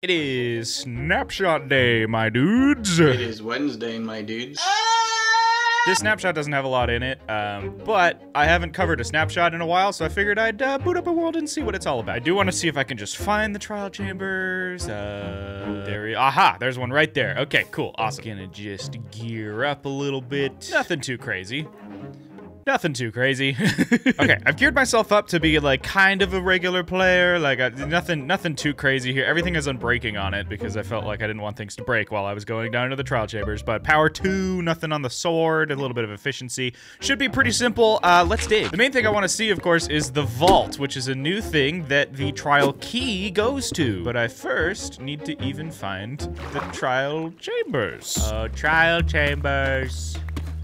It is snapshot day, my dudes. It is Wednesday, my dudes. This snapshot doesn't have a lot in it, um, but I haven't covered a snapshot in a while, so I figured I'd uh, boot up a world and see what it's all about. I do want to see if I can just find the trial chambers. Uh, there we, aha, there's one right there. Okay, cool, awesome. Gonna just gear up a little bit. Nothing too crazy. Nothing too crazy. okay, I've geared myself up to be like kind of a regular player. Like I, nothing, nothing too crazy here. Everything is unbreaking on it because I felt like I didn't want things to break while I was going down to the trial chambers. But power two, nothing on the sword, a little bit of efficiency. Should be pretty simple. Uh, let's dig. The main thing I want to see, of course, is the vault, which is a new thing that the trial key goes to. But I first need to even find the trial chambers. Oh, trial chambers.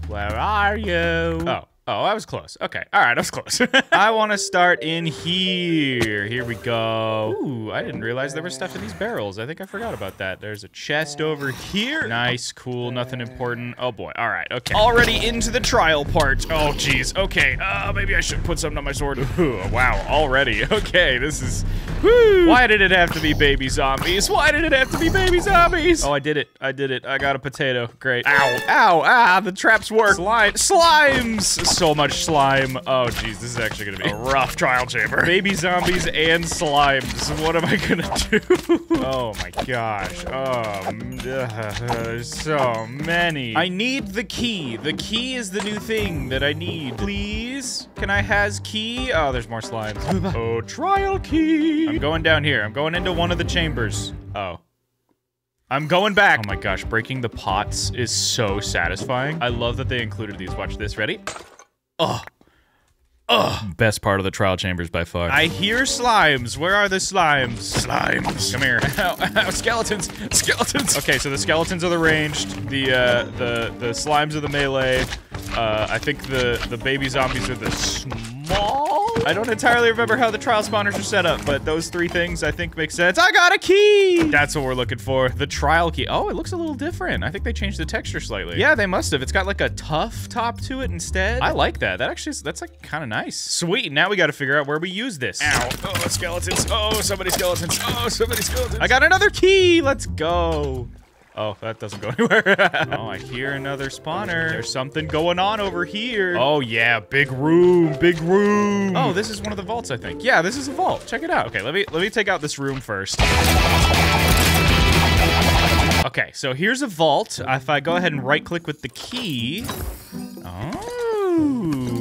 Where are you? Oh. Oh, I was close. Okay. All right, I was close. I want to start in here. Here we go. Ooh, I didn't realize there was stuff in these barrels. I think I forgot about that. There's a chest over here. Nice, cool, nothing important. Oh boy. All right, okay. Already into the trial part. Oh, geez. Okay. Uh, maybe I should put something on my sword. Ooh, wow, already. Okay, this is... Woo. Why did it have to be baby zombies? Why did it have to be baby zombies? Oh, I did it. I did it. I got a potato. Great. Ow. Ow. Ah, the traps work. Slime. Slimes so much slime. Oh, jeez. this is actually gonna be a rough trial chamber. Baby zombies and slimes. What am I gonna do? oh my gosh. Oh, there's so many. I need the key. The key is the new thing that I need. Please? Can I has key? Oh, there's more slimes. oh, trial key. I'm going down here. I'm going into one of the chambers. Oh. I'm going back. Oh my gosh, breaking the pots is so satisfying. I love that they included these. Watch this. Ready? Oh. Oh. Best part of the trial chambers by far. I hear slimes. Where are the slimes? Slimes. Come here. Ow, ow, skeletons. Skeletons. Okay, so the skeletons are the ranged. The uh, the the slimes are the melee. Uh, I think the the baby zombies are the small. I don't entirely remember how the trial spawners are set up, but those three things I think make sense. I got a key! That's what we're looking for. The trial key. Oh, it looks a little different. I think they changed the texture slightly. Yeah, they must have. It's got like a tough top to it instead. I like that. That actually is, that's like kind of nice. Sweet. Now we got to figure out where we use this. Ow. Oh, skeletons. Oh, somebody skeletons. Oh, somebody skeletons. I got another key. Let's go. Oh, that doesn't go anywhere. oh, I hear another spawner. There's something going on over here. Oh, yeah, big room, big room. Oh, this is one of the vaults, I think. Yeah, this is a vault. Check it out. Okay, let me let me take out this room first. Okay, so here's a vault. If I go ahead and right-click with the key. Oh.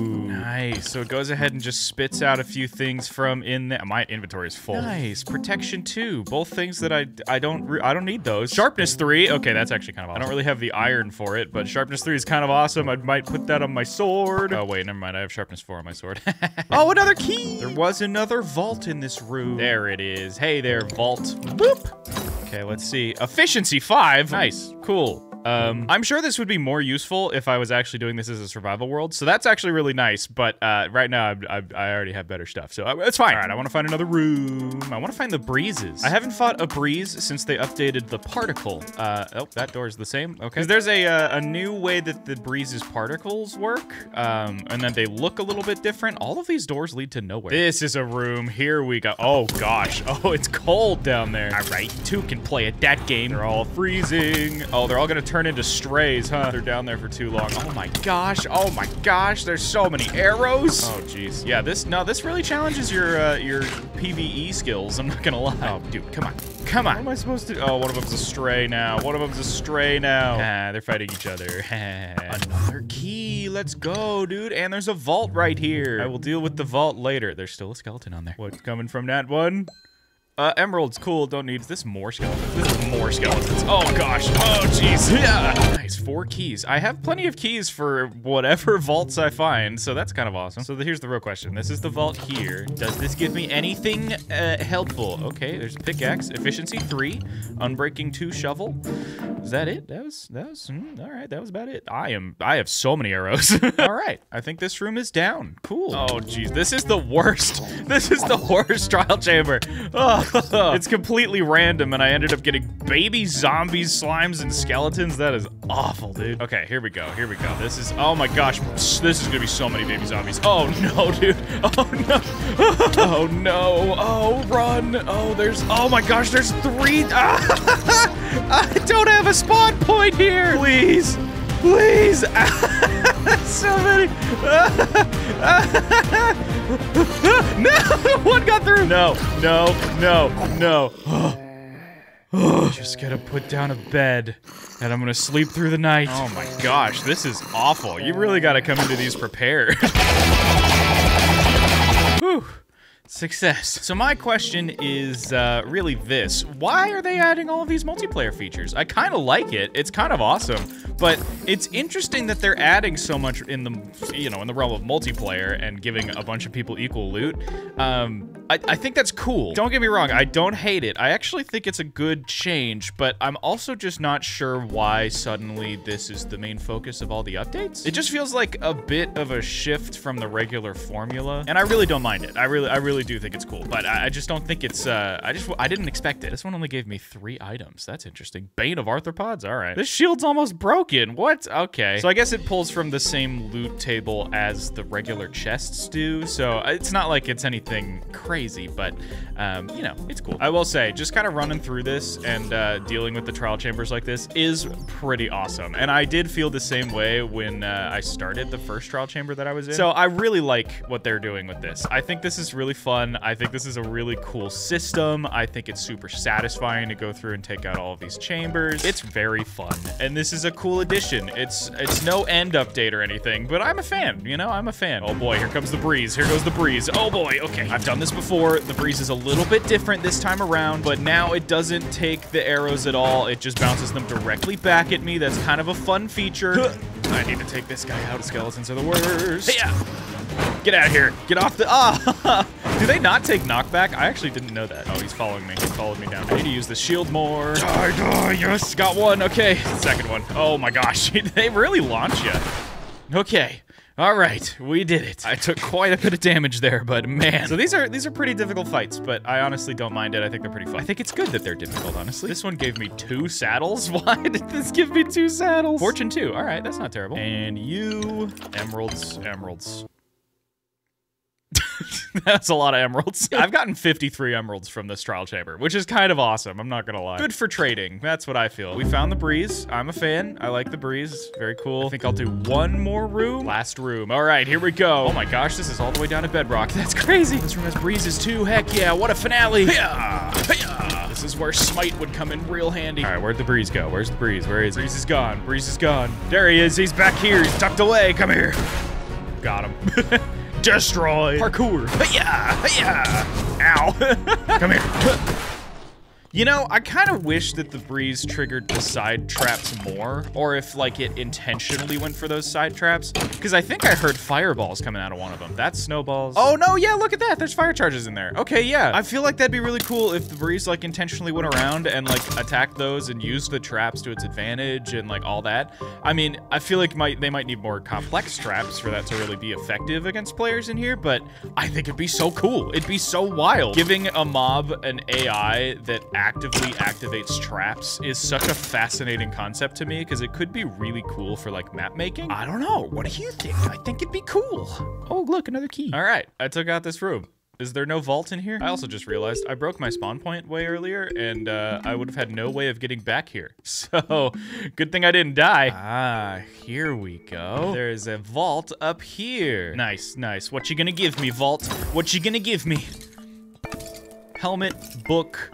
Nice. So it goes ahead and just spits out a few things from in there. My inventory is full. Nice. Protection two. Both things that I I don't I don't need those. Sharpness three. Okay, that's actually kind of awesome. I don't really have the iron for it, but sharpness three is kind of awesome. I might put that on my sword. Oh wait, never mind. I have sharpness four on my sword. oh, another key. There was another vault in this room. There it is. Hey there, vault. Boop. Okay, let's see. Efficiency five. Nice. Cool. Um, I'm sure this would be more useful if I was actually doing this as a survival world. So that's actually really nice. But uh, right now, I, I, I, already have better stuff. So uh, it's fine. All right, I want to find another room. I want to find the breezes. I haven't fought a breeze since they updated the particle. Uh, oh, that door is the same. Okay. Because there's a, uh, a new way that the breezes particles work. Um, and then they look a little bit different. All of these doors lead to nowhere. This is a room. Here we go. Oh, gosh. Oh, it's cold down there. All right. Two can play at that game. They're all freezing. Oh, they're all going to turn into strays, huh? They're down there for too long. Oh my gosh. Oh my gosh. There's so many arrows. Oh jeez. Yeah, this no, this really challenges your uh, your PVE skills. I'm not gonna lie. Oh, dude, come on. Come on. What am I supposed to? Oh, one of them's a stray now. One of them's a stray now. Ah, they're fighting each other. Another key. Let's go, dude. And there's a vault right here. I will deal with the vault later. There's still a skeleton on there. What's coming from that one? Uh, emerald's cool, don't need. Is this more skeletons? This is more skeletons. Oh gosh. Oh jeez. Yeah. Nice, four keys. I have plenty of keys for whatever vaults I find, so that's kind of awesome. So the, here's the real question. This is the vault here. Does this give me anything uh, helpful? Okay, there's pickaxe, efficiency three, unbreaking two shovel. Is that it? That was, that was, mm, all right, that was about it. I am, I have so many arrows. all right, I think this room is down. Cool. Oh jeez, this is the worst. This is the worst trial chamber. Oh. it's completely random, and I ended up getting baby zombies, slimes, and skeletons. That is awful, dude. Okay, here we go. Here we go. This is, oh my gosh. This is gonna be so many baby zombies. Oh no, dude. Oh no. Oh no. Oh, run. Oh, there's, oh my gosh, there's three. I don't have a spawn point here. Please. Please. so many. no, one got through. No, no, no, no. Oh, Just gotta put down a bed, and I'm gonna sleep through the night. Oh my gosh, this is awful. You really gotta come into these prepared. Whew. Success. So my question is uh, really this. Why are they adding all of these multiplayer features? I kind of like it. It's kind of awesome. But it's interesting that they're adding so much in the, you know, in the realm of multiplayer and giving a bunch of people equal loot. Um, I, I think that's cool. Don't get me wrong. I don't hate it. I actually think it's a good change, but I'm also just not sure why suddenly this is the main focus of all the updates. It just feels like a bit of a shift from the regular formula, and I really don't mind it. I really, I really do think it's cool, but I, I just don't think it's, uh, I just, I didn't expect it. This one only gave me three items. That's interesting. Bane of arthropods? All right. This shield's almost broken. What? Okay. So I guess it pulls from the same loot table as the regular chests do, so it's not like it's anything crazy, but, um, you know, it's cool. I will say, just kind of running through this and uh, dealing with the trial chambers like this is pretty awesome. And I did feel the same way when uh, I started the first trial chamber that I was in. So I really like what they're doing with this. I think this is really fun. I think this is a really cool system. I think it's super satisfying to go through and take out all of these chambers. It's very fun. And this is a cool addition. It's it's no end update or anything, but I'm a fan, you know? I'm a fan. Oh boy, here comes the breeze. Here goes the breeze. Oh boy, okay. I've done this before. The breeze is a little bit different this time around, but now it doesn't take the arrows at all. It just bounces them directly back at me. That's kind of a fun feature. I need to take this guy out. Skeletons are the worst. Hey, Get out of here. Get off the... Ah! Do they not take knockback? I actually didn't know that. Oh, he's following me. He followed me down. I need to use the shield more. Die, die, yes. Got one. Okay. Second one. Oh my gosh. they really launch you. Okay. All right, we did it. I took quite a bit of damage there, but man. So these are these are pretty difficult fights, but I honestly don't mind it. I think they're pretty fun. I think it's good that they're difficult, honestly. This one gave me two saddles. Why did this give me two saddles? Fortune two. All right, that's not terrible. And you, emeralds, emeralds. That's a lot of emeralds. I've gotten 53 emeralds from this trial chamber, which is kind of awesome. I'm not gonna lie. Good for trading. That's what I feel. We found the breeze. I'm a fan. I like the breeze. Very cool. I think I'll do one more room. Last room. All right, here we go. Oh my gosh, this is all the way down to bedrock. That's crazy. This room has breezes too. Heck yeah, what a finale. Hiya! Hiya! This is where smite would come in real handy. All right, where'd the breeze go? Where's the breeze? Where is he? Breeze is gone. Breeze is gone. There he is. He's back here. He's tucked away. Come here. Got him. Destroy. Parkour. Yeah, yeah. Ow. Come here. You know, I kind of wish that the breeze triggered the side traps more, or if, like, it intentionally went for those side traps, because I think I heard fireballs coming out of one of them. That's snowballs. Oh, no, yeah, look at that. There's fire charges in there. Okay, yeah. I feel like that'd be really cool if the breeze, like, intentionally went around and, like, attacked those and used the traps to its advantage and, like, all that. I mean, I feel like might they might need more complex traps for that to really be effective against players in here, but I think it'd be so cool. It'd be so wild. Giving a mob an AI that actively activates traps is such a fascinating concept to me because it could be really cool for like map making. I don't know. What do you think? I think it'd be cool. Oh, look, another key. All right, I took out this room. Is there no vault in here? I also just realized I broke my spawn point way earlier, and uh, I would have had no way of getting back here. So, good thing I didn't die. Ah, here we go. There's a vault up here. Nice, nice. What you gonna give me, vault? What you gonna give me? Helmet, book,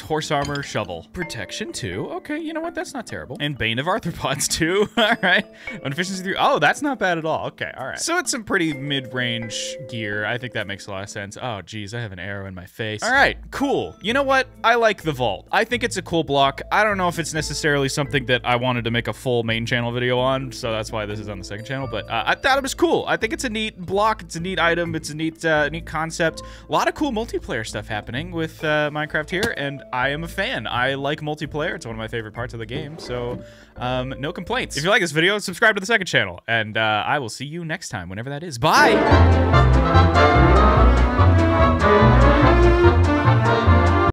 horse armor, shovel. Protection two. Okay, you know what? That's not terrible. And Bane of Arthropods two. all right. Efficiency three. Oh, that's not bad at all. Okay, all right. So it's some pretty mid-range gear. I think that makes a lot of sense. Oh, geez, I have an arrow in my face. All right, cool. You know what? I like the vault. I think it's a cool block. I don't know if it's necessarily something that I wanted to make a full main channel video on, so that's why this is on the second channel. But uh, I thought it was cool. I think it's a neat block. It's a neat item. It's a neat, uh, neat concept. A lot of cool multiplayer stuff happening with uh, Minecraft here, and I am a fan. I like multiplayer. It's one of my favorite parts of the game, so um, no complaints. If you like this video, subscribe to the second channel, and uh, I will see you next time, whenever that is. Bye!